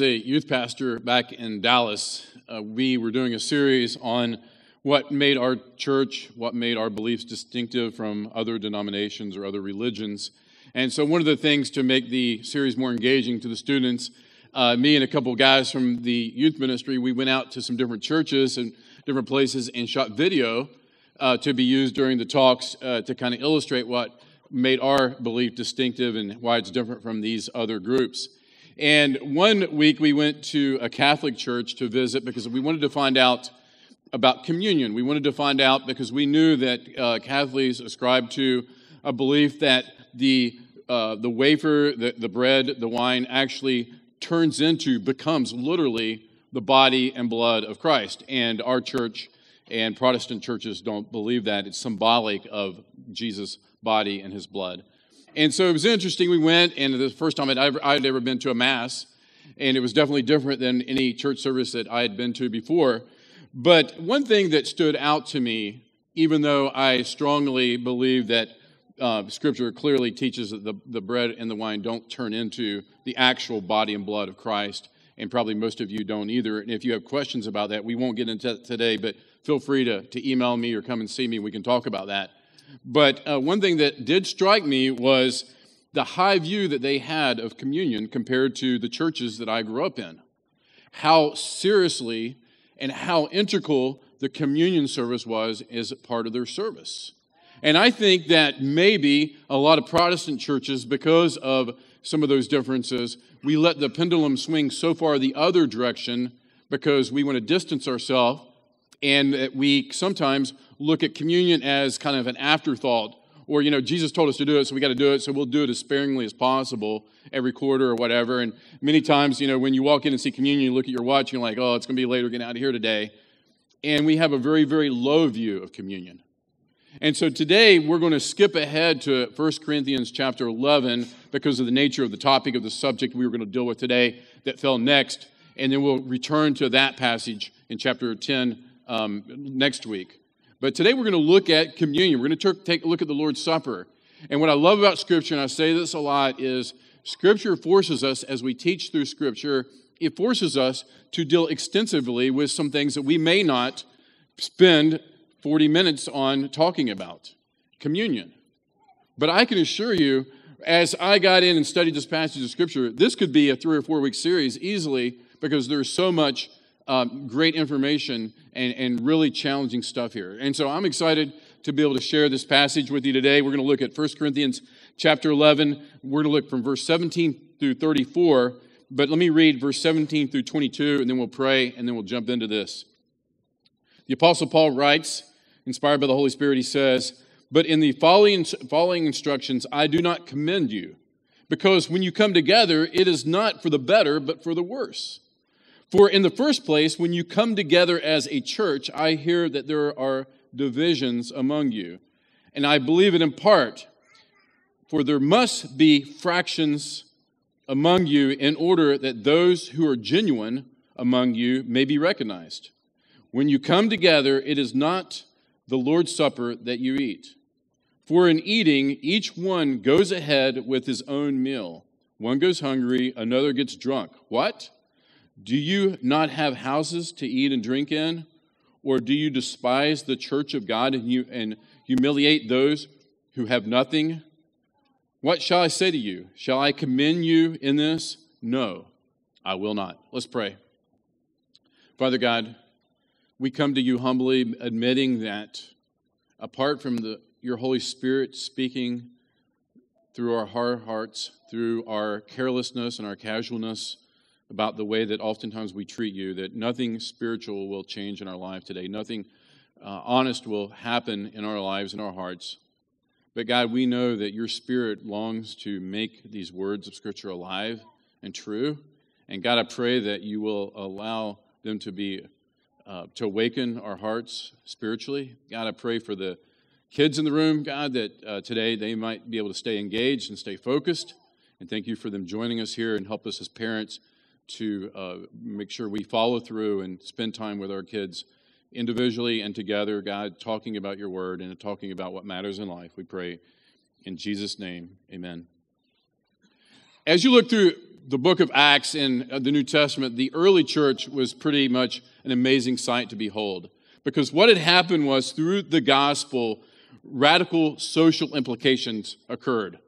was a youth pastor back in Dallas, uh, we were doing a series on what made our church, what made our beliefs distinctive from other denominations or other religions. And so, one of the things to make the series more engaging to the students, uh, me and a couple guys from the youth ministry, we went out to some different churches and different places and shot video uh, to be used during the talks uh, to kind of illustrate what made our belief distinctive and why it's different from these other groups. And one week we went to a Catholic church to visit because we wanted to find out about communion. We wanted to find out because we knew that uh, Catholics ascribe to a belief that the uh, the wafer, the, the bread, the wine actually turns into, becomes literally the body and blood of Christ. And our church and Protestant churches don't believe that. It's symbolic of Jesus' body and his blood. And so it was interesting. We went, and the first time I'd ever, I'd ever been to a Mass, and it was definitely different than any church service that I had been to before. But one thing that stood out to me, even though I strongly believe that uh, Scripture clearly teaches that the, the bread and the wine don't turn into the actual body and blood of Christ, and probably most of you don't either. And if you have questions about that, we won't get into that today, but feel free to, to email me or come and see me. We can talk about that. But uh, one thing that did strike me was the high view that they had of communion compared to the churches that I grew up in. How seriously and how integral the communion service was as part of their service. And I think that maybe a lot of Protestant churches, because of some of those differences, we let the pendulum swing so far the other direction because we want to distance ourselves and we sometimes look at communion as kind of an afterthought or you know jesus told us to do it so we got to do it so we'll do it as sparingly as possible every quarter or whatever. And many times you know when you walk in and see communion you look at your watch and you're like oh it's going to be later getting out of here today. And we have a very very low view of communion. And so today we're going to skip ahead to 1 corinthians chapter 11 because of the nature of the topic of the subject we were going to deal with today that fell next. And then we'll return to that passage in chapter 10 um, next week but today we're going to look at communion. We're going to take a look at the Lord's Supper. And what I love about Scripture, and I say this a lot, is Scripture forces us, as we teach through Scripture, it forces us to deal extensively with some things that we may not spend 40 minutes on talking about communion. But I can assure you, as I got in and studied this passage of Scripture, this could be a three or four week series easily because there's so much um, great information and, and really challenging stuff here. And so I'm excited to be able to share this passage with you today. We're going to look at 1 Corinthians chapter 11. We're going to look from verse 17 through 34. But let me read verse 17 through 22, and then we'll pray, and then we'll jump into this. The Apostle Paul writes, inspired by the Holy Spirit, he says, But in the following, following instructions, I do not commend you, because when you come together, it is not for the better, but for the worse. For in the first place, when you come together as a church, I hear that there are divisions among you. And I believe it in part, for there must be fractions among you in order that those who are genuine among you may be recognized. When you come together, it is not the Lord's Supper that you eat. For in eating, each one goes ahead with his own meal. One goes hungry, another gets drunk. What? Do you not have houses to eat and drink in? Or do you despise the church of God and, you, and humiliate those who have nothing? What shall I say to you? Shall I commend you in this? No, I will not. Let's pray. Father God, we come to you humbly, admitting that apart from the, your Holy Spirit speaking through our hard hearts, through our carelessness and our casualness, about the way that oftentimes we treat you, that nothing spiritual will change in our life today, nothing uh, honest will happen in our lives and our hearts. But God, we know that your spirit longs to make these words of Scripture alive and true. And God, I pray that you will allow them to be, uh, to awaken our hearts spiritually. God, I pray for the kids in the room, God, that uh, today they might be able to stay engaged and stay focused. And thank you for them joining us here and help us as parents to uh, make sure we follow through and spend time with our kids individually and together, God, talking about your word and talking about what matters in life. We pray in Jesus' name, amen. As you look through the book of Acts in uh, the New Testament, the early church was pretty much an amazing sight to behold. Because what had happened was through the gospel, radical social implications occurred.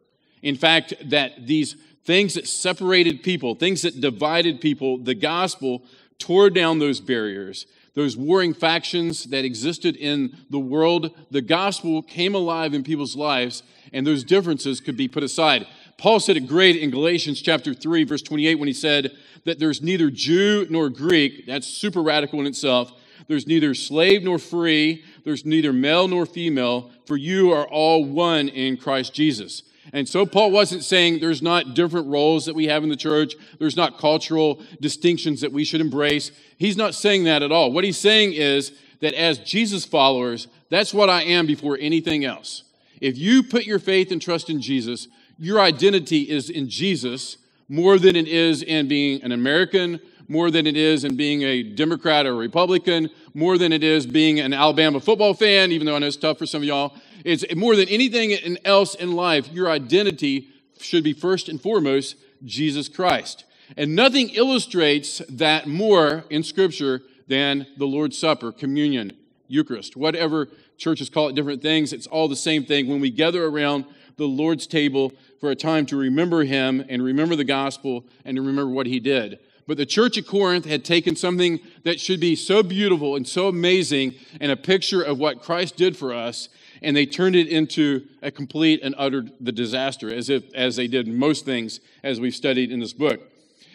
In fact, that these things that separated people, things that divided people, the gospel tore down those barriers, those warring factions that existed in the world. The gospel came alive in people's lives, and those differences could be put aside. Paul said it great in Galatians chapter 3, verse 28, when he said that there's neither Jew nor Greek. That's super radical in itself. There's neither slave nor free. There's neither male nor female, for you are all one in Christ Jesus. And so Paul wasn't saying there's not different roles that we have in the church, there's not cultural distinctions that we should embrace. He's not saying that at all. What he's saying is that as Jesus followers, that's what I am before anything else. If you put your faith and trust in Jesus, your identity is in Jesus more than it is in being an American, more than it is in being a Democrat or Republican, more than it is being an Alabama football fan, even though I know it's tough for some of y'all. It's more than anything else in life, your identity should be first and foremost Jesus Christ. And nothing illustrates that more in Scripture than the Lord's Supper, communion, Eucharist, whatever churches call it different things. It's all the same thing. When we gather around the Lord's table for a time to remember Him and remember the gospel and to remember what He did. But the church at Corinth had taken something that should be so beautiful and so amazing and a picture of what Christ did for us, and they turned it into a complete and utter the disaster, as if as they did most things as we've studied in this book.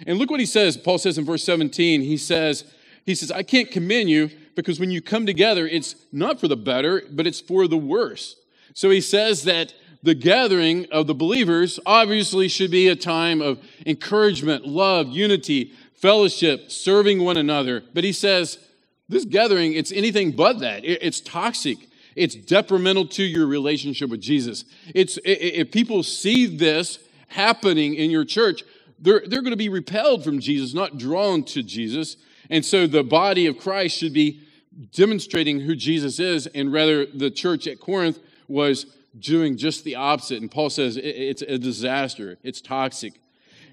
And look what he says. Paul says in verse 17, he says, he says, I can't commend you because when you come together, it's not for the better, but it's for the worse. So he says that the gathering of the believers obviously should be a time of encouragement, love, unity, fellowship, serving one another. But he says, this gathering, it's anything but that. It's toxic. It's detrimental to your relationship with Jesus. It's, if people see this happening in your church, they're, they're going to be repelled from Jesus, not drawn to Jesus. And so the body of Christ should be demonstrating who Jesus is, and rather the church at Corinth was doing just the opposite. And Paul says it's a disaster, it's toxic.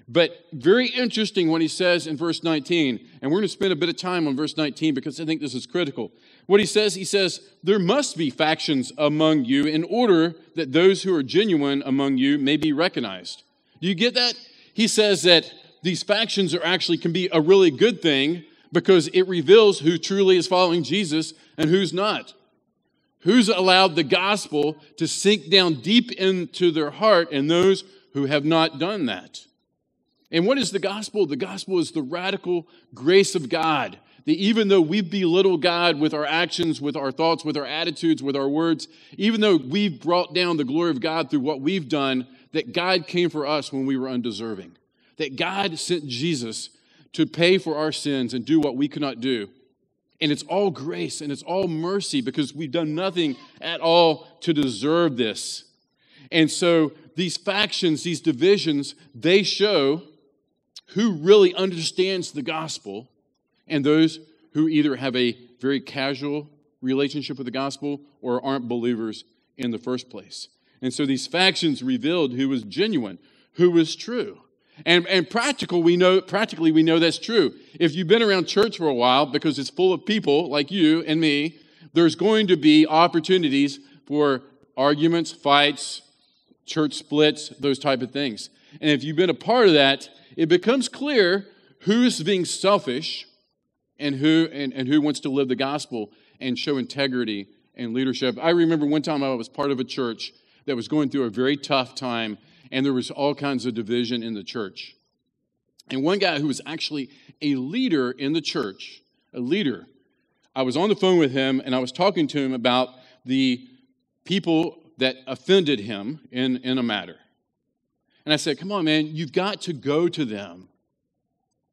But very interesting when he says in verse 19, and we're going to spend a bit of time on verse 19 because I think this is critical. What he says, he says, There must be factions among you in order that those who are genuine among you may be recognized. Do you get that? He says that these factions are actually can be a really good thing because it reveals who truly is following Jesus and who's not. Who's allowed the gospel to sink down deep into their heart and those who have not done that. And what is the gospel? The gospel is the radical grace of God. That even though we belittle God with our actions, with our thoughts, with our attitudes, with our words, even though we've brought down the glory of God through what we've done, that God came for us when we were undeserving. That God sent Jesus to pay for our sins and do what we could not do. And it's all grace and it's all mercy because we've done nothing at all to deserve this. And so these factions, these divisions, they show who really understands the gospel and those who either have a very casual relationship with the gospel or aren't believers in the first place. And so these factions revealed who was genuine, who was true. And, and practical, we know, practically, we know that's true. If you've been around church for a while, because it's full of people like you and me, there's going to be opportunities for arguments, fights, church splits, those type of things. And if you've been a part of that, it becomes clear who's being selfish and who, and, and who wants to live the gospel and show integrity and leadership. I remember one time I was part of a church that was going through a very tough time and there was all kinds of division in the church. And one guy who was actually a leader in the church, a leader, I was on the phone with him and I was talking to him about the people that offended him in, in a matter. And I said, Come on, man, you've got to go to them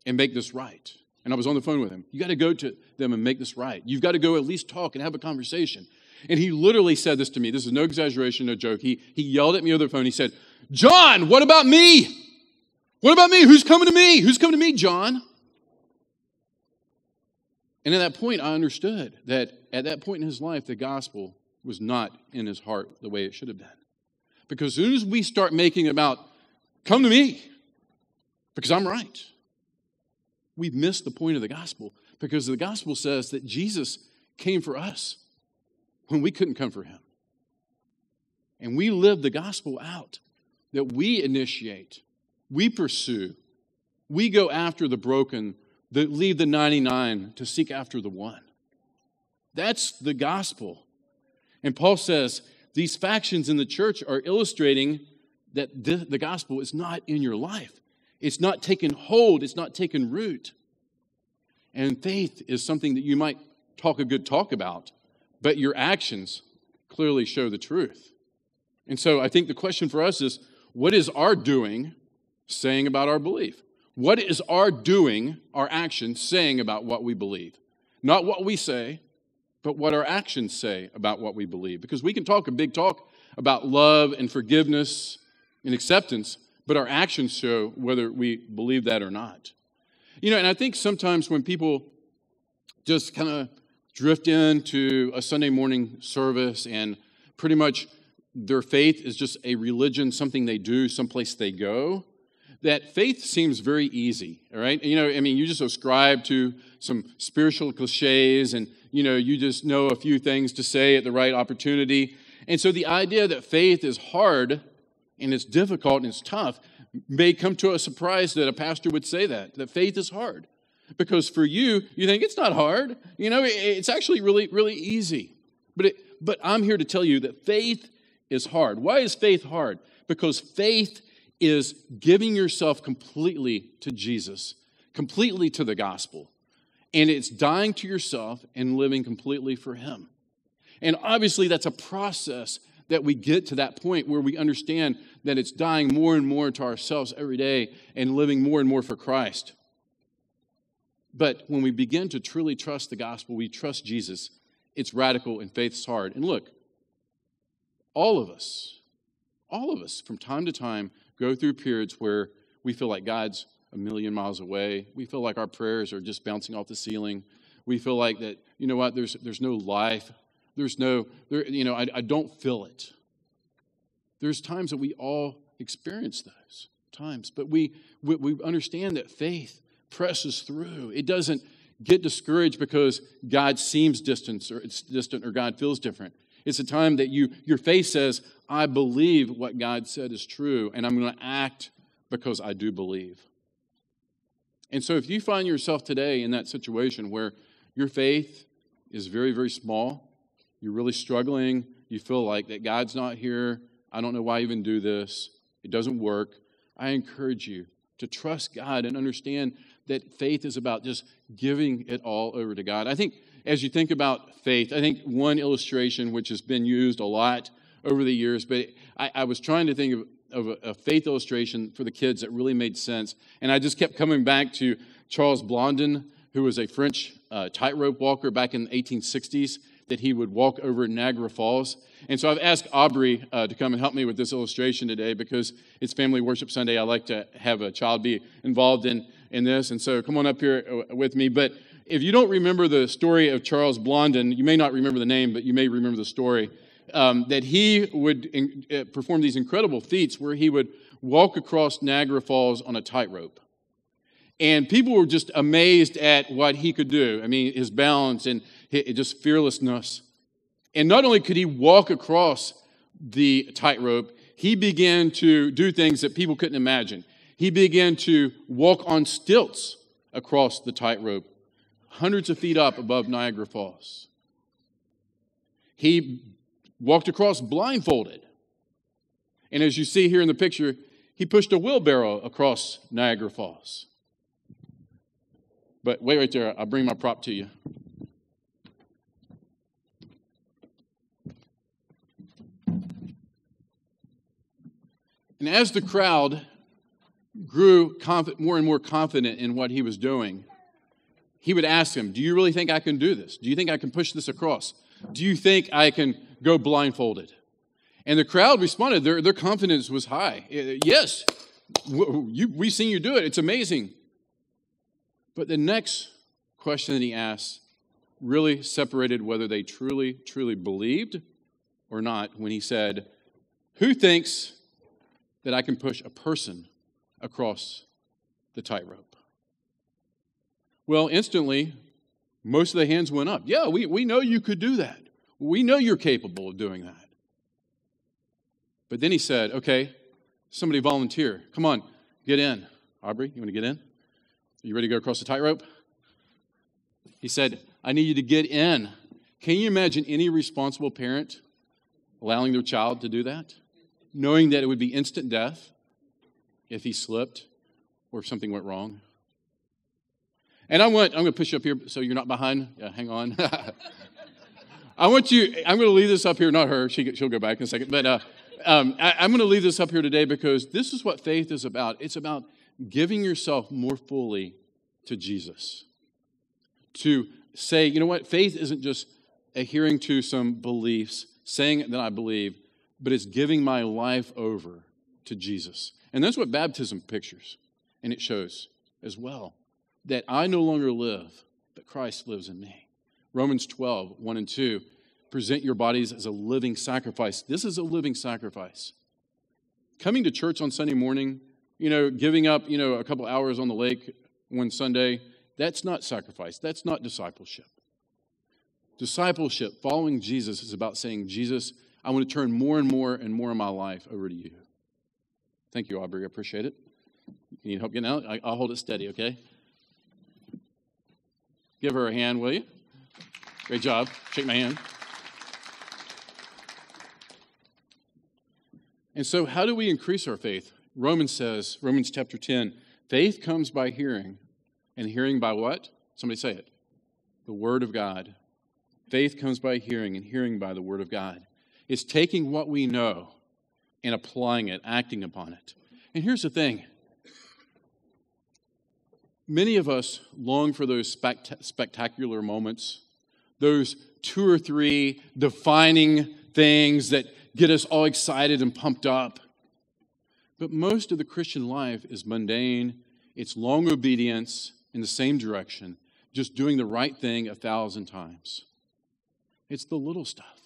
and make this right. And I was on the phone with him. You got to go to them and make this right. You've got to go at least talk and have a conversation. And he literally said this to me. This is no exaggeration, no joke. He, he yelled at me over the phone. He said, John, what about me? What about me? Who's coming to me? Who's coming to me, John? And at that point, I understood that at that point in his life, the gospel was not in his heart the way it should have been. Because as soon as we start making about, come to me, Because I'm right. We've missed the point of the gospel because the gospel says that Jesus came for us when we couldn't come for him. And we live the gospel out that we initiate, we pursue, we go after the broken, that leave the 99 to seek after the one. That's the gospel. And Paul says these factions in the church are illustrating that the, the gospel is not in your life. It's not taken hold, it's not taken root. And faith is something that you might talk a good talk about, but your actions clearly show the truth. And so I think the question for us is what is our doing saying about our belief? What is our doing, our actions saying about what we believe? Not what we say, but what our actions say about what we believe. Because we can talk a big talk about love and forgiveness and acceptance, but our actions show whether we believe that or not. You know, and I think sometimes when people just kind of drift into a Sunday morning service and pretty much their faith is just a religion, something they do, someplace they go, that faith seems very easy, all right? You know, I mean, you just ascribe to some spiritual cliches and, you know, you just know a few things to say at the right opportunity. And so the idea that faith is hard and it's difficult and it's tough may come to a surprise that a pastor would say that, that faith is hard. Because for you, you think it's not hard. You know, it's actually really, really easy. But, it, but I'm here to tell you that faith is hard. Why is faith hard? Because faith is giving yourself completely to Jesus, completely to the gospel. And it's dying to yourself and living completely for Him. And obviously, that's a process that we get to that point where we understand that it's dying more and more to ourselves every day and living more and more for Christ. But when we begin to truly trust the gospel, we trust Jesus, it's radical and faith's hard. And look, all of us, all of us from time to time go through periods where we feel like God's a million miles away. We feel like our prayers are just bouncing off the ceiling. We feel like that, you know what, there's, there's no life. There's no, there, you know, I, I don't feel it. There's times that we all experience those times, but we, we, we understand that faith presses through. It doesn't get discouraged because God seems distant or it's distant or God feels different. It's a time that you your faith says, I believe what God said is true, and I'm going to act because I do believe. And so if you find yourself today in that situation where your faith is very, very small, you're really struggling, you feel like that God's not here, I don't know why I even do this, it doesn't work, I encourage you to trust God and understand that faith is about just giving it all over to God. I think as you think about faith, I think one illustration which has been used a lot over the years, but I, I was trying to think of, of a, a, faith illustration for the kids that really made sense. And I just kept coming back to Charles Blondin, who was a French uh, tightrope walker back in the 1860s, that he would walk over Niagara Falls. And so I've asked Aubrey uh, to come and help me with this illustration today because it's Family Worship Sunday. I like to have a child be involved in, in this. And so come on up here uh, with me. But if you don't remember the story of Charles Blondin, you may not remember the name, but you may remember the story. Um, that he would in, uh, perform these incredible feats where he would walk across Niagara Falls on a tightrope. And people were just amazed at what he could do. I mean, his balance and his, just fearlessness. And not only could he walk across the tightrope, he began to do things that people couldn't imagine. He began to walk on stilts across the tightrope hundreds of feet up above Niagara Falls. He walked across blindfolded. And as you see here in the picture, he pushed a wheelbarrow across Niagara Falls. But wait right there, I'll bring my prop to you. And as the crowd grew more and more confident in what he was doing, he would ask him, Do you really think I can do this? Do you think I can push this across? Do you think I can go blindfolded? And the crowd responded, their, their confidence was high. Uh, yes, we've seen you do it. It's amazing. But the next question that he asked really separated whether they truly, truly believed or not when he said, Who thinks that I can push a person across the tightrope? Well, instantly, most of the hands went up. Yeah, we, we know you could do that. We know you're capable of doing that. But then he said, okay, somebody volunteer. Come on, get in. Aubrey, you want to get in? You ready to go across the tightrope? He said, I need you to get in. Can you imagine any responsible parent allowing their child to do that? Knowing that it would be instant death if he slipped or if something went wrong? And I want, I'm going to push you up here so you're not behind. Yeah, hang on. I want you, I'm going to leave this up here, not her, she, she'll go back in a second, but uh, um, I, I'm going to leave this up here today because this is what faith is about. It's about giving yourself more fully to Jesus. To say, you know what, faith isn't just adhering to some beliefs, saying that I believe, but it's giving my life over to Jesus. And that's what baptism pictures and it shows as well that I no longer live, but Christ lives in me. Romans 12, 1 and 2. Present your bodies as a living sacrifice. This is a living sacrifice. Coming to church on Sunday morning, you know, giving up, you know, a couple hours on the lake one Sunday, that's not sacrifice. That's not discipleship. Discipleship, following Jesus, is about saying, Jesus, I want to turn more and more and more of my life over to you. Thank you, Aubrey. I appreciate it. You need help getting out? I'll hold it steady, okay? Give her a hand, will you? Great job. Shake my hand. And so, how do we increase our faith? Romans says, Romans chapter 10, faith comes by hearing, and hearing by what? Somebody say it. The Word of God. Faith comes by hearing, and hearing by the Word of God. It's taking what we know and applying it, acting upon it. And here's the thing many of us long for those spect- spectacular moments, those two or three defining things that get us all excited and pumped up. But most of the Christian life is mundane, it's long obedience in the same direction, just doing the right thing a thousand times. It's the little stuff.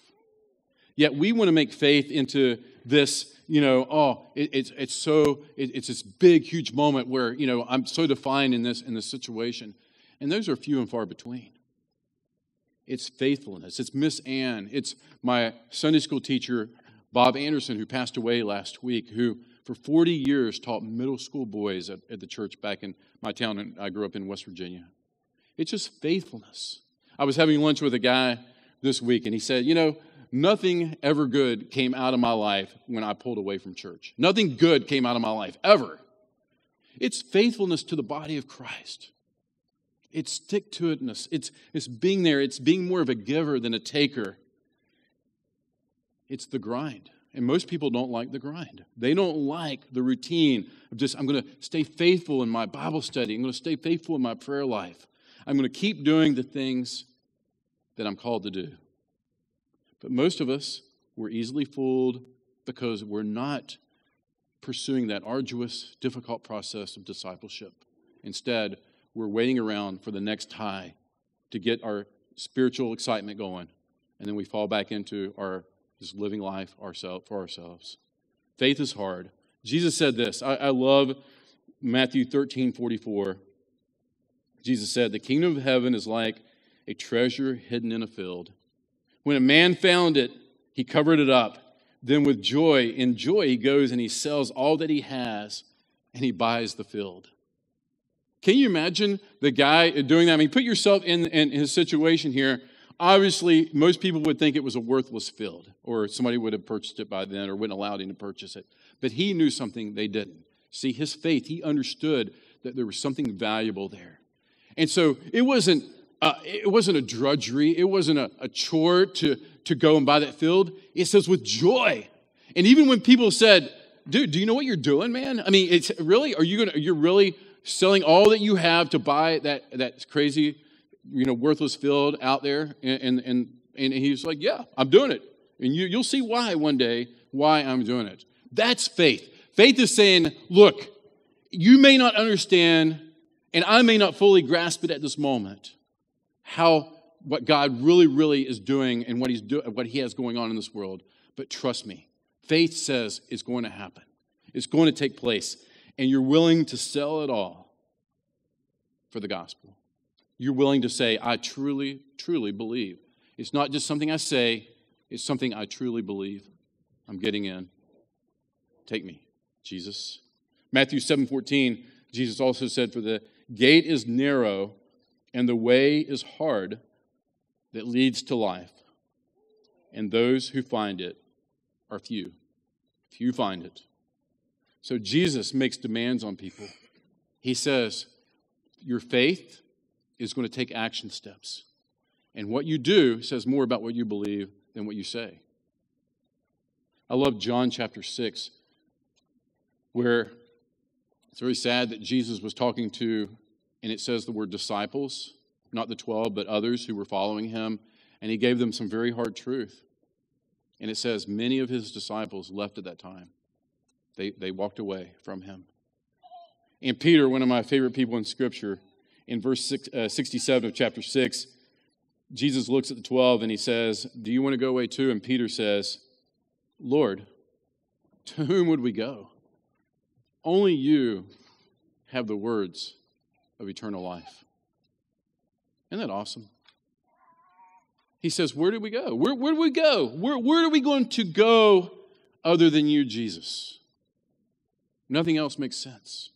Yet we want to make faith into this, you know, oh, it, it's, it's so, it, it's this big, huge moment where, you know, I'm so defined in this, in this situation. And those are few and far between. It's faithfulness. It's Miss Ann. It's my Sunday school teacher, Bob Anderson, who passed away last week, who for 40 years taught middle school boys at, at the church back in my town. And I grew up in West Virginia. It's just faithfulness. I was having lunch with a guy this week, and he said, You know, nothing ever good came out of my life when I pulled away from church. Nothing good came out of my life, ever. It's faithfulness to the body of Christ. It's stick to itness. It's, it's being there. It's being more of a giver than a taker. It's the grind. And most people don't like the grind. They don't like the routine of just, I'm going to stay faithful in my Bible study. I'm going to stay faithful in my prayer life. I'm going to keep doing the things that I'm called to do. But most of us, we're easily fooled because we're not pursuing that arduous, difficult process of discipleship. Instead, we're waiting around for the next high to get our spiritual excitement going, and then we fall back into our just living life ourselves for ourselves. Faith is hard. Jesus said this. I, I love Matthew 13, 44. Jesus said, The kingdom of heaven is like a treasure hidden in a field when a man found it, he covered it up. Then, with joy, in joy, he goes and he sells all that he has and he buys the field. Can you imagine the guy doing that? I mean, put yourself in, in his situation here. Obviously, most people would think it was a worthless field, or somebody would have purchased it by then, or wouldn't allow him to purchase it. But he knew something they didn't. See, his faith, he understood that there was something valuable there. And so it wasn't uh, it wasn't a drudgery, it wasn't a, a chore to, to go and buy that field. It says with joy. And even when people said, dude, do you know what you're doing, man? I mean, it's really, are you gonna, you're really selling all that you have to buy that, that crazy, you know, worthless field out there? And, and, and, he's like, yeah, I'm doing it. And you, you'll see why one day, why I'm doing it. That's faith. Faith is saying, look, you may not understand, and I may not fully grasp it at this moment, how what God really, really is doing and what He's do, what He has going on in this world. But trust me, faith says it's going to happen. It's going to take place, and you're willing to sell it all for the gospel. You're willing to say, I truly, truly believe. It's not just something I say, it's something I truly believe. I'm getting in. Take me, Jesus. Matthew 7:14, Jesus also said, For the gate is narrow and the way is hard that leads to life, and those who find it are few. Few find it. So Jesus makes demands on people. He says, Your faith is going to take action steps. And what you do says more about what you believe than what you say. I love John chapter 6, where it's very sad that Jesus was talking to, and it says the word disciples, not the 12, but others who were following him, and he gave them some very hard truth. And it says many of his disciples left at that time. They, they walked away from him. And Peter, one of my favorite people in Scripture, in verse six, uh, 67 of chapter 6, Jesus looks at the 12 and he says, Do you want to go away too? And Peter says, Lord, to whom would we go? Only you have the words of eternal life. Isn't that awesome? He says, Where do we go? Where, where do we go? Where, where are we going to go other than you, Jesus? Nothing else makes sense.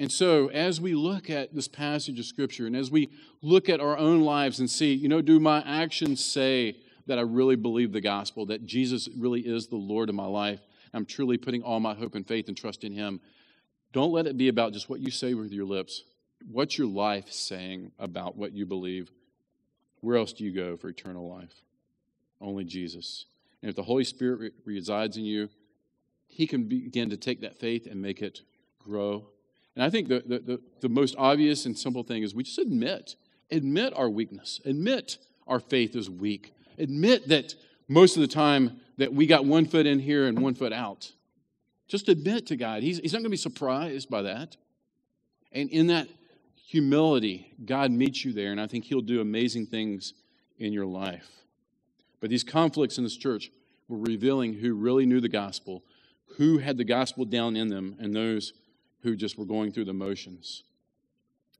And so, as we look at this passage of Scripture and as we look at our own lives and see, you know, do my actions say that I really believe the gospel, that Jesus really is the Lord of my life? I'm truly putting all my hope and faith and trust in Him. Don't let it be about just what you say with your lips. What's your life saying about what you believe? Where else do you go for eternal life? Only Jesus. And if the Holy Spirit re- resides in you, He can begin to take that faith and make it grow and I think the, the, the, the most obvious and simple thing is we just admit, admit our weakness, admit our faith is weak, admit that most of the time that we got one foot in here and one foot out. Just admit to God. He's, he's not going to be surprised by that. And in that humility, God meets you there, and I think He'll do amazing things in your life. But these conflicts in this church were revealing who really knew the gospel, who had the gospel down in them, and those who just were going through the motions.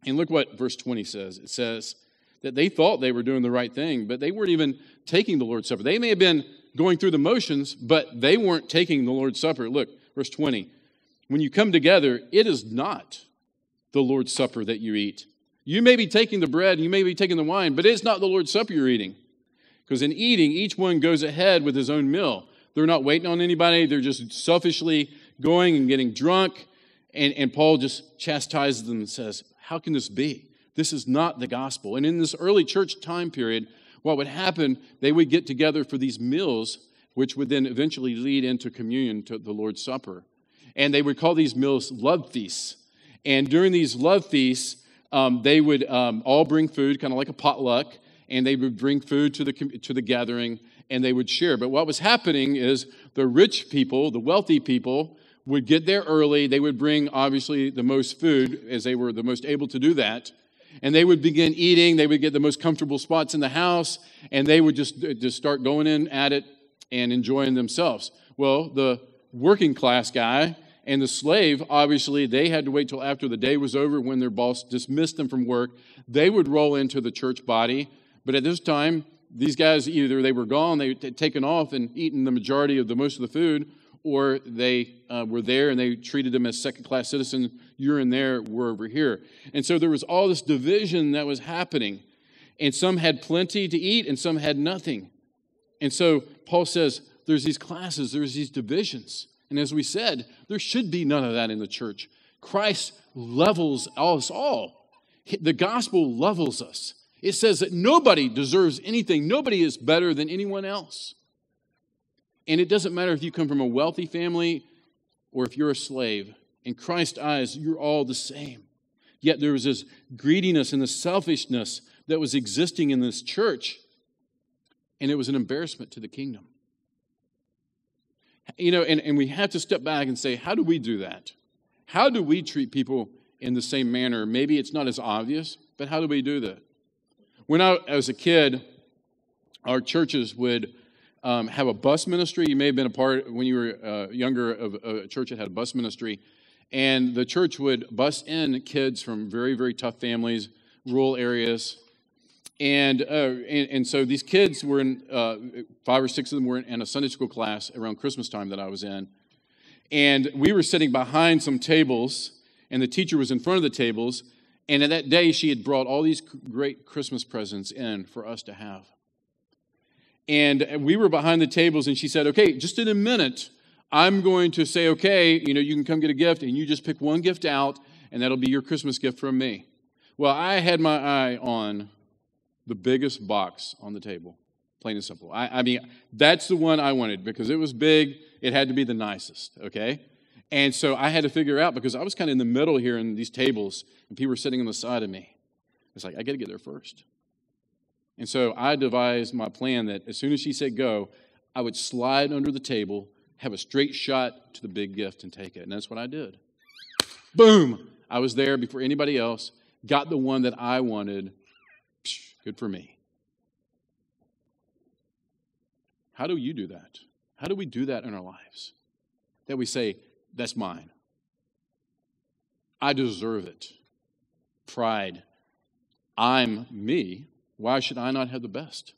And look what verse 20 says. It says that they thought they were doing the right thing, but they weren't even taking the Lord's Supper. They may have been going through the motions, but they weren't taking the Lord's Supper. Look, verse 20. When you come together, it is not the Lord's Supper that you eat. You may be taking the bread you may be taking the wine, but it's not the Lord's Supper you're eating. Because in eating, each one goes ahead with his own meal. They're not waiting on anybody, they're just selfishly going and getting drunk and, and Paul just chastises them and says, How can this be? This is not the gospel. And in this early church time period, what would happen, they would get together for these meals, which would then eventually lead into communion to the Lord's Supper. And they would call these meals love feasts. And during these love feasts, um, they would um, all bring food, kind of like a potluck, and they would bring food to the, to the gathering and they would share. But what was happening is the rich people, the wealthy people, would get there early. They would bring, obviously, the most food, as they were the most able to do that. And they would begin eating. They would get the most comfortable spots in the house, and they would just, uh, just start going in at it and enjoying themselves. Well, the working class guy and the slave, obviously, they had to wait till after the day was over when their boss dismissed them from work. They would roll into the church body. But at this time, these guys either they were gone, they had taken off and eaten the majority of the most of the food, or they uh, were there and they treated them as second class citizens. You're in there, we're over here. And so there was all this division that was happening. And some had plenty to eat and some had nothing. And so Paul says there's these classes, there's these divisions. And as we said, there should be none of that in the church. Christ levels us all. The gospel levels us. It says that nobody deserves anything, nobody is better than anyone else. And it doesn't matter if you come from a wealthy family or if you're a slave. In Christ's eyes, you're all the same. Yet there was this greediness and the selfishness that was existing in this church, and it was an embarrassment to the kingdom. You know, and, and we have to step back and say, how do we do that? How do we treat people in the same manner? Maybe it's not as obvious, but how do we do that? When I was a kid, our churches would um, have a bus ministry. You may have been a part when you were uh, younger of a church that had a bus ministry. And the church would bus in kids from very, very tough families, rural areas. And, uh, and, and, so these kids were in, uh, five or six of them were in a Sunday school class around Christmas time that I was in. And we were sitting behind some tables, and the teacher was in front of the tables. And in that day, she had brought all these great Christmas presents in for us to have. And we were behind the tables, and she said, Okay, just in a minute, I'm going to say, Okay, you know, you can come get a gift, and you just pick one gift out, and that'll be your Christmas gift from me. Well, I had my eye on the biggest box on the table, plain and simple. I, I mean, that's the one I wanted because it was big, it had to be the nicest, okay? And so I had to figure out because I was kind of in the middle here in these tables, and people were sitting on the side of me. It's like, I got to get there first. And so I devised my plan that as soon as she said go, I would slide under the table, have a straight shot to the big gift, and take it. And that's what I did. Boom! I was there before anybody else, got the one that I wanted. Good for me. How do you do that? How do we do that in our lives? That we say, that's mine. I deserve it. Pride. I'm me. Why should I not have the best?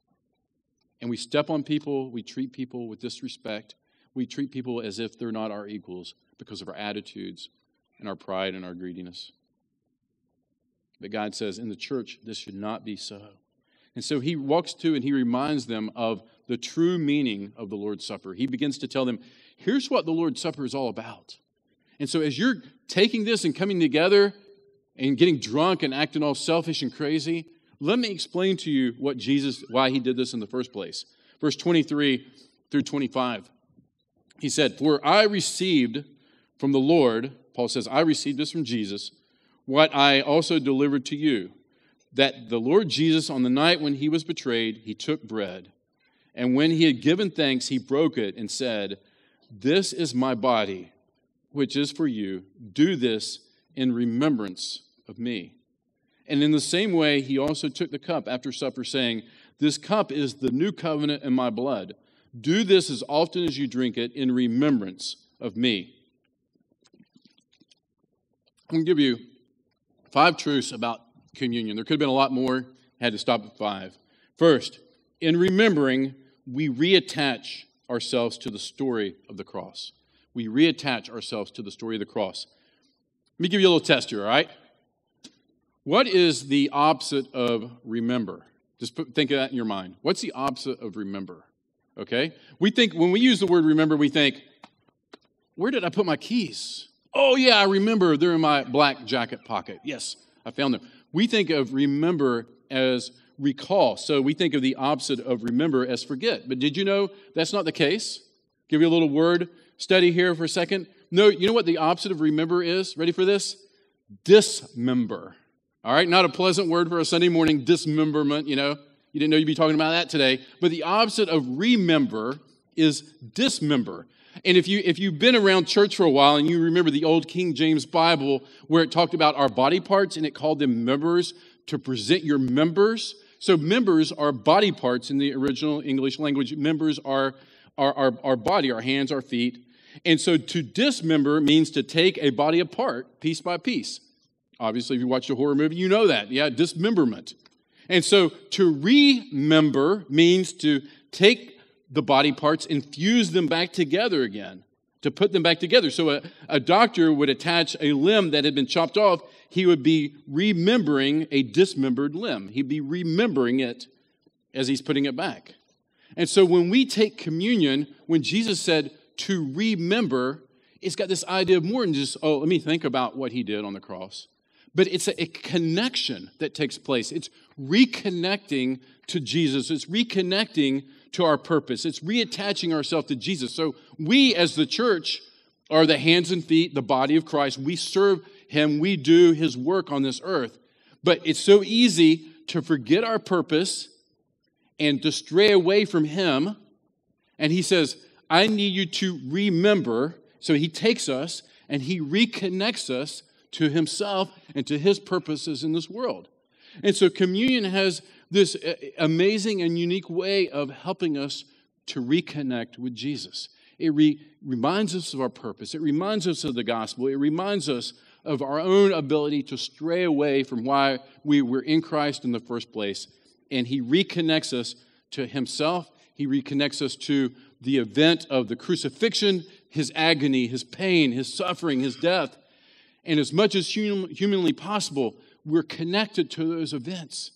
And we step on people, we treat people with disrespect, we treat people as if they're not our equals because of our attitudes and our pride and our greediness. But God says in the church, this should not be so. And so he walks to and he reminds them of the true meaning of the Lord's Supper. He begins to tell them, here's what the Lord's Supper is all about. And so as you're taking this and coming together and getting drunk and acting all selfish and crazy, let me explain to you what Jesus, why he did this in the first place. Verse 23 through 25. He said, For I received from the Lord, Paul says, I received this from Jesus, what I also delivered to you, that the Lord Jesus, on the night when he was betrayed, he took bread. And when he had given thanks, he broke it and said, This is my body, which is for you. Do this in remembrance of me. And in the same way, he also took the cup after supper, saying, This cup is the new covenant in my blood. Do this as often as you drink it in remembrance of me. I'm going to give you five truths about communion. There could have been a lot more, had to stop at five. First, in remembering, we reattach ourselves to the story of the cross. We reattach ourselves to the story of the cross. Let me give you a little test here, all right? What is the opposite of remember? Just put, think of that in your mind. What's the opposite of remember? Okay? We think, when we use the word remember, we think, where did I put my keys? Oh, yeah, I remember they're in my black jacket pocket. Yes, I found them. We think of remember as recall. So we think of the opposite of remember as forget. But did you know that's not the case? Give you a little word study here for a second. No, you know what the opposite of remember is? Ready for this? Dismember. All right, not a pleasant word for a Sunday morning dismemberment, you know. You didn't know you'd be talking about that today. But the opposite of remember is dismember. And if you if you've been around church for a while and you remember the old King James Bible where it talked about our body parts and it called them members to present your members. So members are body parts in the original English language. Members are our, our, our body, our hands, our feet. And so to dismember means to take a body apart piece by piece. Obviously, if you watch a horror movie, you know that. Yeah, dismemberment. And so to remember means to take the body parts and fuse them back together again, to put them back together. So a, a doctor would attach a limb that had been chopped off, he would be remembering a dismembered limb. He'd be remembering it as he's putting it back. And so when we take communion, when Jesus said to remember, it's got this idea of more than just, oh, let me think about what he did on the cross but it's a, a, connection that takes place. It's reconnecting to Jesus, it's reconnecting to our purpose, it's reattaching ourselves to Jesus. So, we as the church are the hands and feet, the body of Christ. We serve Him, we do His work on this earth. But it's so easy to forget our purpose and to stray away from Him. And He says, I need you to remember. So He takes us and He reconnects us to himself and to his purposes in this world. And so communion has this uh, amazing and unique way of helping us to reconnect with Jesus. It re- reminds us of our purpose. It reminds us of the gospel. It reminds us of our own ability to stray away from why we were in Christ in the first place. And He reconnects us to Himself. He reconnects us to the event of the crucifixion, His agony, His pain, His suffering, His death. And as much as hum- humanly possible, we're connected to those events.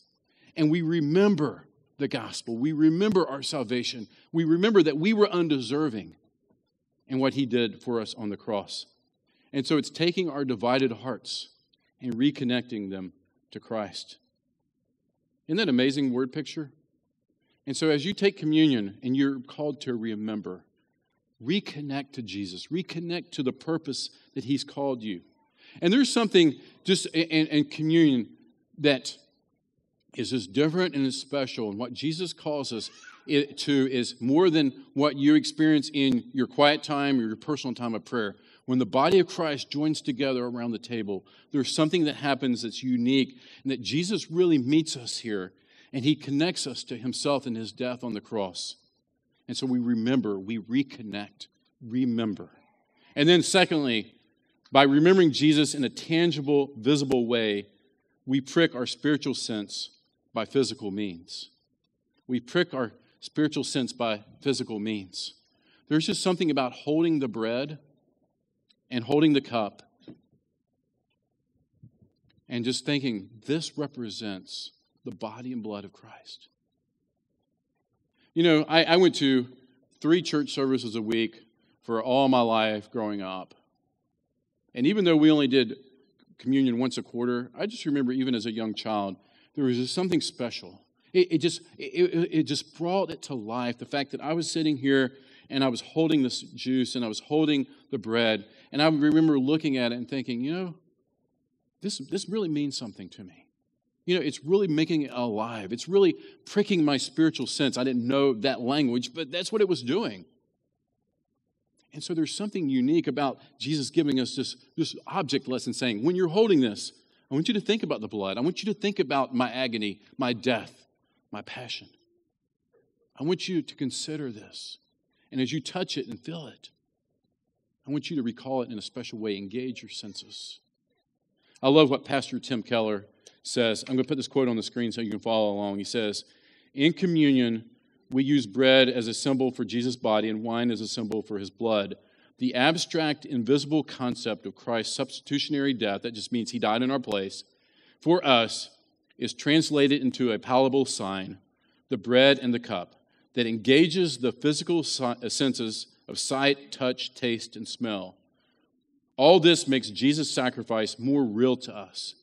And we remember the gospel. We remember our salvation. We remember that we were undeserving and what He did for us on the cross. And so it's taking our divided hearts and reconnecting them to Christ. Isn't that amazing word picture? And so as you take communion and you're called to remember, reconnect to Jesus, reconnect to the purpose that He's called you. And there's something just in, in communion that is as different and as special. And what Jesus calls us eh, to is more than what you experience in your quiet time or your personal time of prayer when the body of Christ joins together around the table, there's something that happens that's unique and that Jesus really meets us here and he connects us to himself in his death on the cross. And so we remember, we reconnect, remember. And then, secondly, by remembering Jesus in a tangible, visible way, we prick our spiritual sense by physical means. We prick our spiritual sense by physical means. There's just something about holding the bread and holding the cup and just thinking, this represents the body and blood of Christ. You know, I, I went to three church services a week for all my life growing up. And even though we only did communion once a quarter, I just remember even as a young child, there was just something special. It, it just it, it just brought it to life. The fact that I was sitting here and I was holding this juice and I was holding the bread. And I remember looking at it and thinking, you know, this, this really means something to me. You know, it's really making it alive. It's really pricking my spiritual sense. I didn't know that language, but that's what it was doing. And so there's something unique about Jesus giving us this, this object lesson saying, when you're holding this, I want you to think about the blood. I want you to think about my agony, my death, my passion. I want you to consider this. And as you touch it and feel it, I want you to recall it in a special way, engage your senses. I love what Pastor Tim Keller says. I'm going to put this quote on the screen so you can follow along. He says, In communion, we use bread as a symbol for Jesus' body and wine as a symbol for his blood. The abstract, invisible concept of Christ's substitutionary death, that just means he died in our place, for us is translated into a palatable sign the bread and the cup that engages the physical uh, senses of sight, touch, taste, and smell. All this makes Jesus' sacrifice more real to us.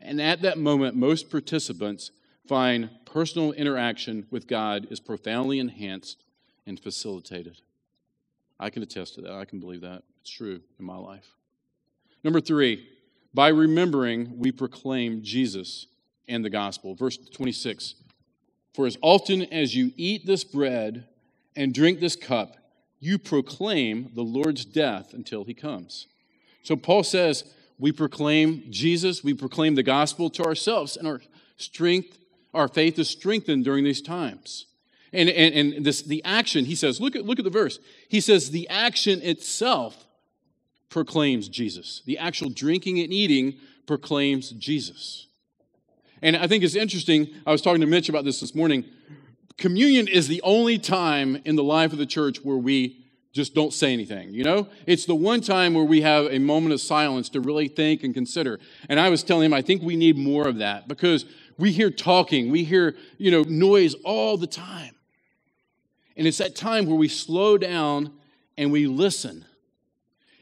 And at that moment, most participants find personal interaction with God is profoundly enhanced and facilitated. I can attest to that. I can believe that. It's true in my life. Number three, by remembering, we proclaim Jesus and the gospel. Verse 26 for as often as you eat this bread and drink this cup, you proclaim the Lord's death until he comes. So Paul says, we proclaim Jesus, we proclaim the gospel to ourselves, and our strength, our faith is strengthened during these times. And, and, and this, the action, he says, look at, look at the verse. He says, the action itself proclaims Jesus. The actual drinking and eating proclaims Jesus. And I think it's interesting. I was talking to Mitch about this this morning. Communion is the only time in the life of the church where we just don't say anything, you know? It's the one time where we have a moment of silence to really think and consider. And I was telling him, I think we need more of that because we hear talking, we hear, you know, noise all the time. And it's that time where we slow down and we listen.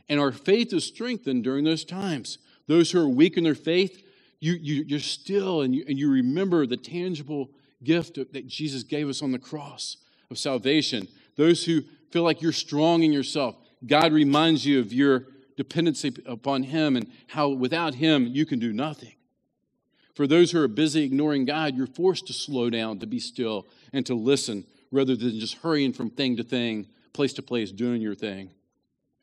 And our faith is strengthened during those times. Those who are weak in their faith, you, you, you're still and you, and you remember the tangible gift that Jesus gave us on the cross of salvation. Those who feel like you're strong in yourself, God reminds you of your dependency upon Him and how without Him you can do nothing. For those who are busy ignoring God, you're forced to slow down, to be still, and to listen rather than just hurrying from thing to thing, place to place, doing your thing.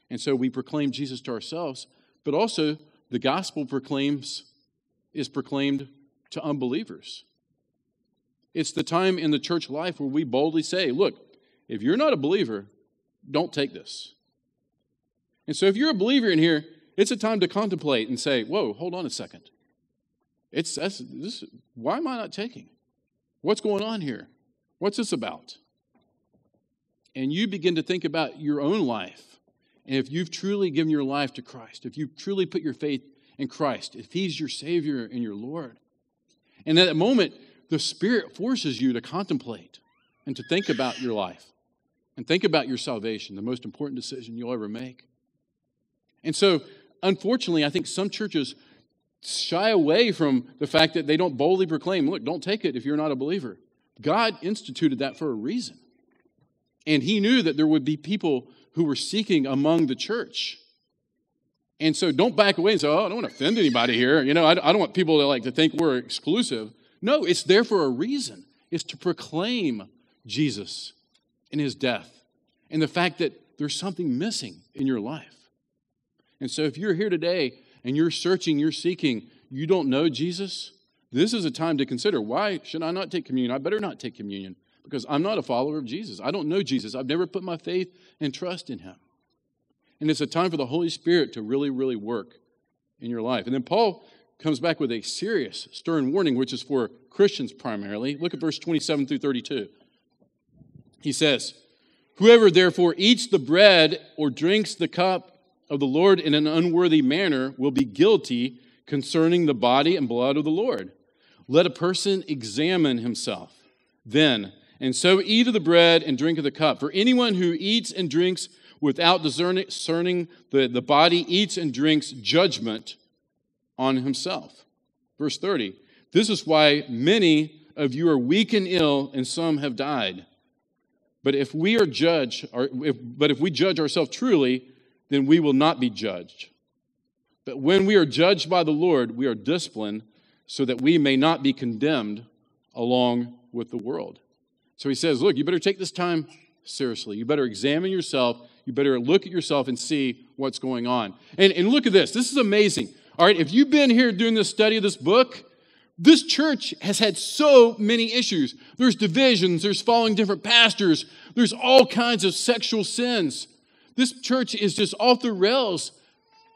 And so we proclaim Jesus to ourselves, but also the gospel proclaims is proclaimed to unbelievers. It's the time in the church life where we boldly say, look, if you're not a believer, don't take this. And so if you're a believer in here, it's a time to contemplate and say, whoa, hold on a second. It's that's, this, why am I not taking? What's going on here? What's this about? And you begin to think about your own life. And if you've truly given your life to Christ, if you've truly put your faith in Christ, if He's your Savior and your Lord, and at that moment, the Spirit forces you to contemplate and to think about your life and think about your salvation, the most important decision you'll ever make. And so, unfortunately, I think some churches shy away from the fact that they don't boldly proclaim, look, don't take it if you're not a believer. God instituted that for a reason. And He knew that there would be people who were seeking among the church. And so don't back away and say, oh, I don't want to offend anybody here. You know, I, don't want people to like to think we're exclusive. No, it's there for a reason. It's to proclaim Jesus and his death and the fact that there's something missing in your life. And so if you're here today and you're searching, you're seeking, you don't know Jesus, this is a time to consider why should I not take communion? I better not take communion because I'm not a follower of Jesus. I don't know Jesus. I've never put my faith and trust in him. And it's a time for the Holy Spirit to really, really work in your life. And then Paul comes back with a serious, stern warning, which is for Christians primarily. Look at verse 27 through 32. He says, Whoever therefore eats the bread or drinks the cup of the Lord in an unworthy manner will be guilty concerning the body and blood of the Lord. Let a person examine himself then, and so eat of the bread and drink of the cup. For anyone who eats and drinks without discerning the, the body eats and drinks judgment on himself. Verse 30 This is why many of you are weak and ill, and some have died. But if we are judge, or if, but if we judge ourselves truly, then we will not be judged. But when we are judged by the Lord, we are disciplined so that we may not be condemned along with the world. So he says, Look, you better take this time seriously. You better examine yourself. You better look at yourself and see what's going on. And, and look at this. This is amazing. All right, if you've been here doing this study of this book, this church has had so many issues. There's divisions, there's following different pastors, there's all kinds of sexual sins. This church is just off the rails.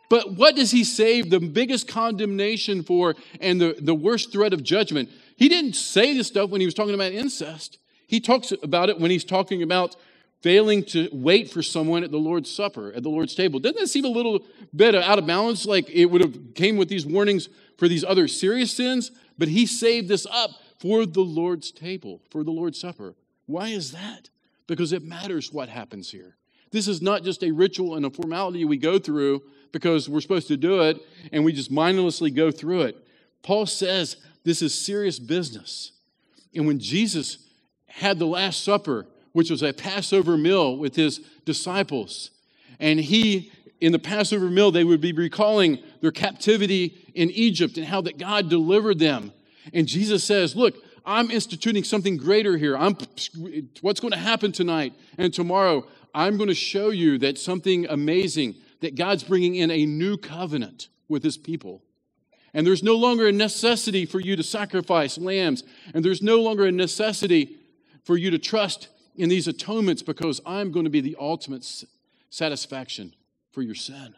But what does he save the biggest condemnation for and the, the worst threat of judgment? He didn't say this stuff when he was talking about incest. He talks about it when he's talking about failing to wait for someone at the Lord's Supper, at the Lord's table. Doesn't that seem a little bit out of balance? Like it would have came with these warnings for these other serious sins, but he saved this up for the Lord's table, for the Lord's Supper. Why is that? Because it matters what happens here. This is not just a ritual and a formality we go through because we're supposed to do it and we just mindlessly go through it. Paul says this is serious business. And when Jesus had the Last Supper, which was a Passover meal with his disciples, and he in the Passover meal, they would be recalling their captivity in Egypt and how that God delivered them. And Jesus says, Look, I'm instituting something greater here. I'm, what's going to happen tonight and tomorrow? I'm going to show you that something amazing, that God's bringing in a new covenant with his people. And there's no longer a necessity for you to sacrifice lambs, and there's no longer a necessity for you to trust in these atonements because I'm going to be the ultimate satisfaction for your sin.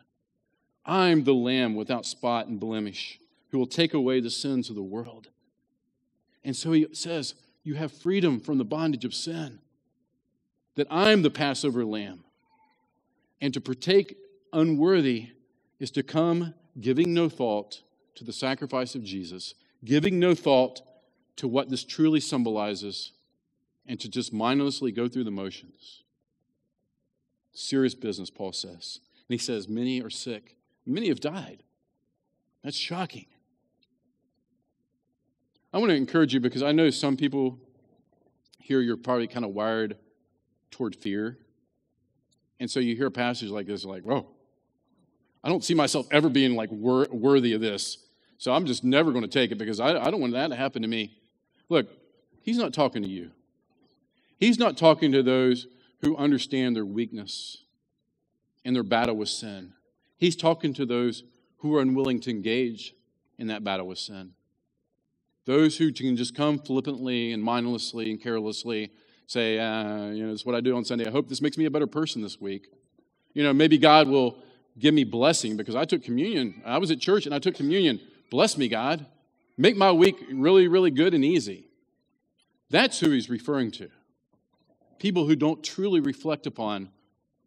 I'm the lamb without spot and blemish who will take away the sins of the world. And so he says, You have freedom from the bondage of sin that I'm the Passover lamb. And to partake unworthy is to come giving no thought to the sacrifice of Jesus, giving no thought to what this truly symbolizes, and to just mindlessly go through the motions. Serious business, Paul says. And he says, Many are sick, many have died. That's shocking. I want to encourage you because I know some people here, you're probably kind of wired toward fear. And so you hear a passage like this, like, whoa, I don't see myself ever being like wor- worthy of this. So I'm just never going to take it because I, I don't want that to happen to me. Look, he's not talking to you. He's not talking to those who understand their weakness and their battle with sin. He's talking to those who are unwilling to engage in that battle with sin. Those who can just come flippantly and mindlessly and carelessly say, uh, you know, is what I do on Sunday. I hope this makes me a better person this week. You know, maybe God will give me blessing because I took communion. I was at church and I took communion. Bless me, God. Make my week really, really good and easy. That's who he's referring to. People who don't truly reflect upon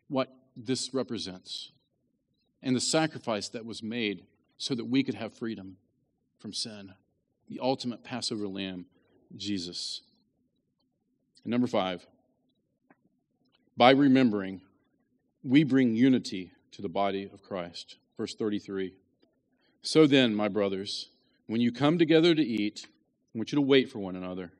what this represents and the sacrifice that was made so that we could have freedom from sin. The ultimate Passover lamb, Jesus. And number five, by remembering, we bring unity to the body of Christ. Verse 33. So then, my brothers, when you come together to eat, I want you to wait for one another.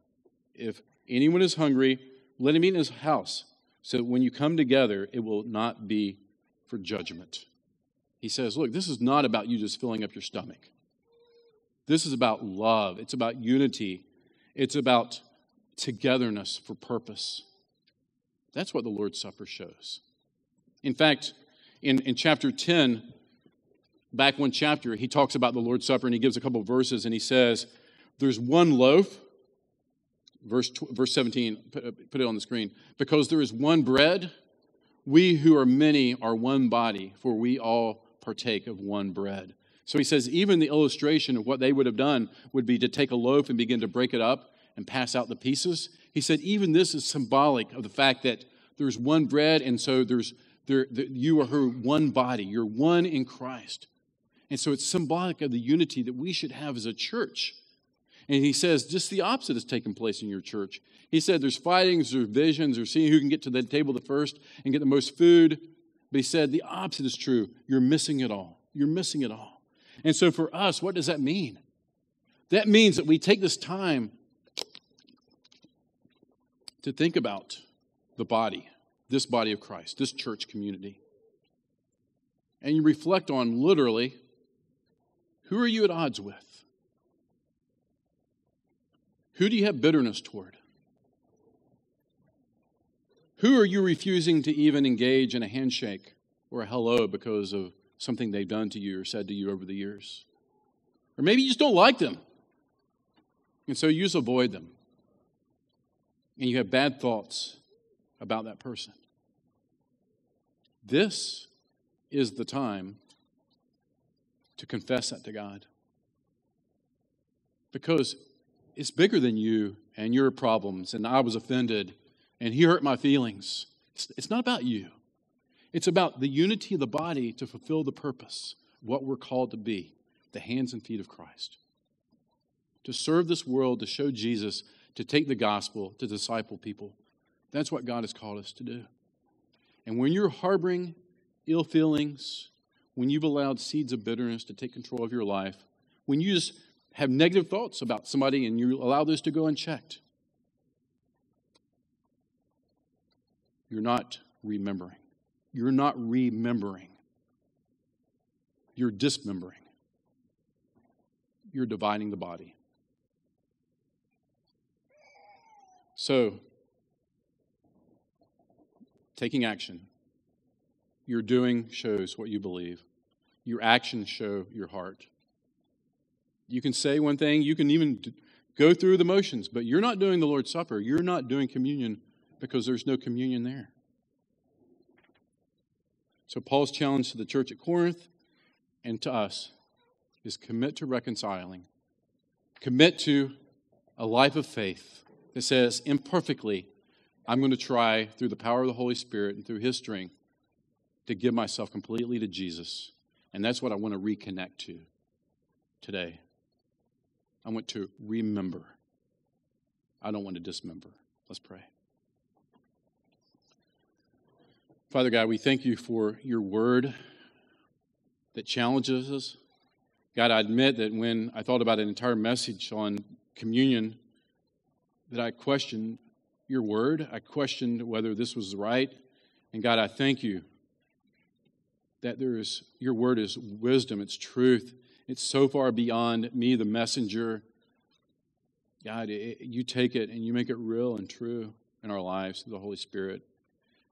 If anyone is hungry, let him eat in his house. So when you come together, it will not be for judgment. He says, Look, this is not about you just filling up your stomach. This is about love, it's about unity, it's about togetherness for purpose. That's what the Lord's Supper shows. In fact, in, in chapter 10, back one chapter, he talks about the Lord's Supper and he gives a couple verses and he says, There's one loaf, verse, verse 17, put, uh, put it on the screen, because there is one bread, we who are many are one body, for we all partake of one bread. So he says, even the illustration of what they would have done would be to take a loaf and begin to break it up and pass out the pieces. He said, even this is symbolic of the fact that there's one bread, and so there's there, you are her one body. You're one in Christ. And so it's symbolic of the unity that we should have as a church. And he says just the opposite is taking place in your church. He said there's fightings, there's visions, there's seeing who can get to the table the first and get the most food. But he said the opposite is true. You're missing it all. You're missing it all. And so for us, what does that mean? That means that we take this time to think about the body, this body of Christ, this church community. And you reflect on literally who are you at odds with? Who do you have bitterness toward? Who are you refusing to even engage in a handshake or a hello because of something they've done to you or said to you over the years? Or maybe you just don't like them. And so you just avoid them. And you have bad thoughts about that person. This is the time to confess that to God. Because it's bigger than you and your problems, and I was offended, and he hurt my feelings. It's, it's not about you, it's about the unity of the body to fulfill the purpose, what we're called to be the hands and feet of Christ. To serve this world, to show Jesus, to take the gospel, to disciple people. That's what God has called us to do. And when you're harboring ill feelings, when you've allowed seeds of bitterness to take control of your life, when you just have negative thoughts about somebody and you allow those to go unchecked, you're not remembering. You're not remembering. You're dismembering. You're dividing the body. So, taking action. Your doing shows what you believe. Your actions show your heart. You can say one thing, you can even go through the motions, but you're not doing the Lord's Supper. You're not doing communion because there's no communion there. So, Paul's challenge to the church at Corinth and to us is commit to reconciling, commit to a life of faith that says, imperfectly, I'm going to try through the power of the Holy Spirit and through His strength to give myself completely to Jesus and that's what I want to reconnect to today. I want to remember. I don't want to dismember. Let's pray. Father God, we thank you for your word that challenges us. God, I admit that when I thought about an entire message on communion, that I questioned your word. I questioned whether this was right. And God, I thank you that there is your word is wisdom, it's truth. It's so far beyond me, the messenger. God, it, you take it and you make it real and true in our lives through the Holy Spirit.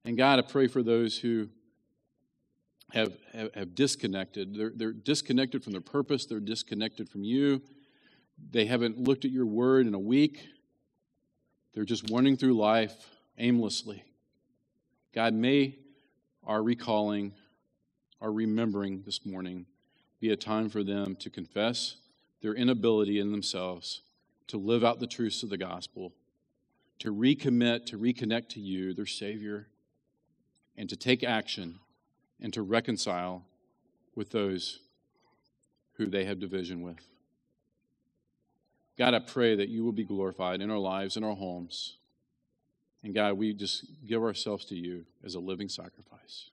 And God, I pray for those who have, have, have disconnected. They're, they're disconnected from their purpose, they're disconnected from you. They haven't looked at your word in a week. They're just wandering through life aimlessly. God, may our recalling, our remembering this morning be a time for them to confess their inability in themselves to live out the truths of the gospel, to recommit, to reconnect to you, their Savior, and to take action and to reconcile with those who they have division with. God, I pray that you will be glorified in our lives, in our homes. And God, we just give ourselves to you as a living sacrifice.